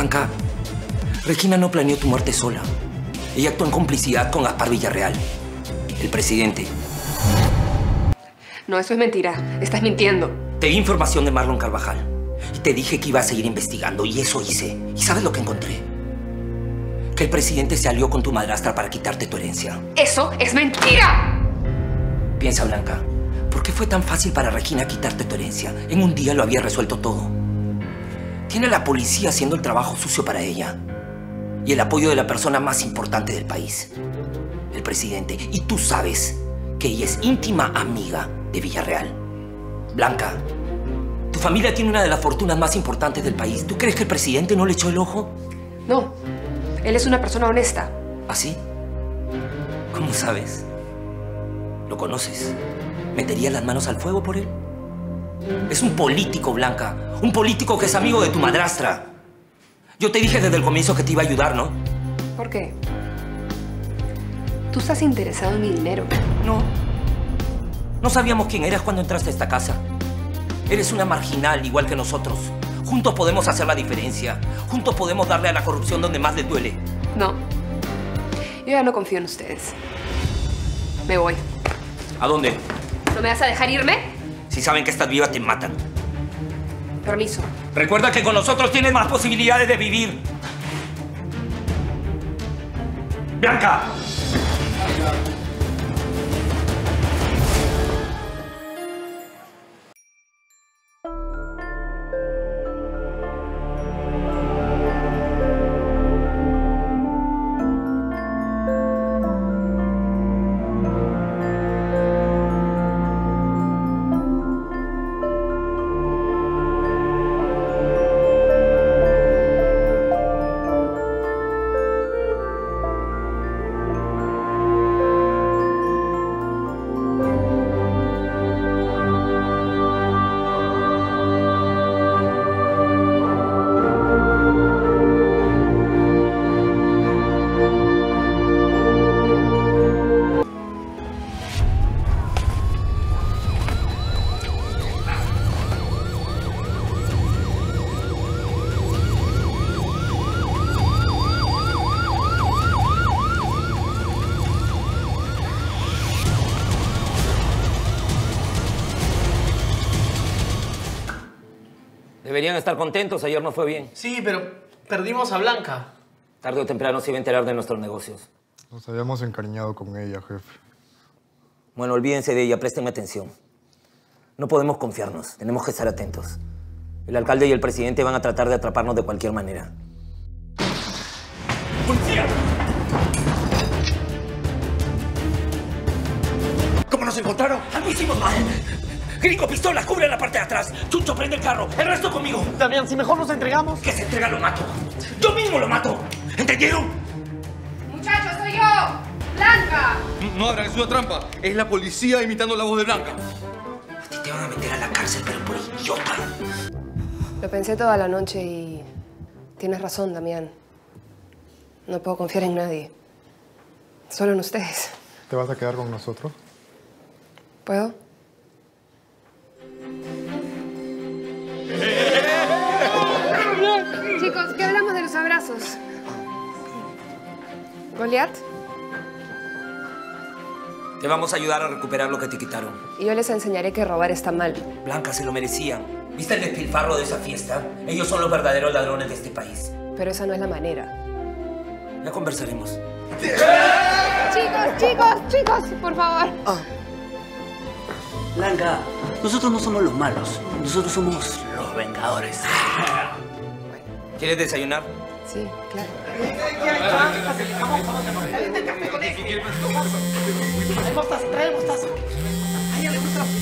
Blanca, Regina no planeó tu muerte sola. Ella actuó en complicidad con Gaspar Villarreal, el presidente. No, eso es mentira. Estás mintiendo. Te di información de Marlon Carvajal. Y te dije que iba a seguir investigando, y eso hice. ¿Y sabes lo que encontré? Que el presidente se alió con tu madrastra para quitarte tu herencia. ¡Eso es mentira! Piensa, Blanca. ¿Por qué fue tan fácil para Regina quitarte tu herencia? En un día lo había resuelto todo. Tiene a la policía haciendo el trabajo sucio para ella. Y el apoyo de la persona más importante del país. El presidente. Y tú sabes que ella es íntima amiga de Villarreal. Blanca, tu familia tiene una de las fortunas más importantes del país. ¿Tú crees que el presidente no le echó el ojo? No. Él es una persona honesta. ¿Así? ¿Cómo sabes? ¿Lo conoces? ¿Metería las manos al fuego por él? Es un político, Blanca. Un político que es amigo de tu madrastra. Yo te dije desde el comienzo que te iba a ayudar, ¿no? ¿Por qué? Tú estás interesado en mi dinero. No. No sabíamos quién eras cuando entraste a esta casa. Eres una marginal igual que nosotros. Juntos podemos hacer la diferencia. Juntos podemos darle a la corrupción donde más le duele. No. Yo ya no confío en ustedes. Me voy. ¿A dónde? ¿No me vas a dejar irme? Si saben que estás viva, te matan. Permiso. Recuerda que con nosotros tienes más posibilidades de vivir. ¡Blanca! Deberían estar contentos, ayer no fue bien. Sí, pero perdimos a Blanca. Tarde o temprano se iba a enterar de nuestros negocios. Nos habíamos encariñado con ella, jefe. Bueno, olvídense de ella, préstenme atención. No podemos confiarnos, tenemos que estar atentos. El alcalde y el presidente van a tratar de atraparnos de cualquier manera. ¡Policía! ¿Cómo nos encontraron? ¡Algo hicimos mal! Gringo, pistola, cubre la parte de atrás. Chucho, prende el carro. El resto conmigo. Damián, si mejor nos entregamos. Que se entrega, lo mato. Yo mismo lo mato. ¿Entendieron? Muchachos, soy yo. Blanca. No abran, es una trampa. Es la policía imitando la voz de Blanca. A ti te van a meter a la cárcel, pero por idiota. Lo pensé toda la noche y tienes razón, Damián. No puedo confiar en nadie. Solo en ustedes. ¿Te vas a quedar con nosotros? ¿Puedo? Abrazos? ¿Goliat? Te vamos a ayudar a recuperar lo que te quitaron. Y yo les enseñaré que robar está mal. Blanca, se lo merecían. ¿Viste el despilfarro de esa fiesta? Ellos son los verdaderos ladrones de este país. Pero esa no es la manera. Ya conversaremos. Chicos, chicos, chicos, por favor. Blanca, nosotros no somos los malos. Nosotros somos los vengadores. ¿Quieres desayunar? Sí, claro. ¿A le gusta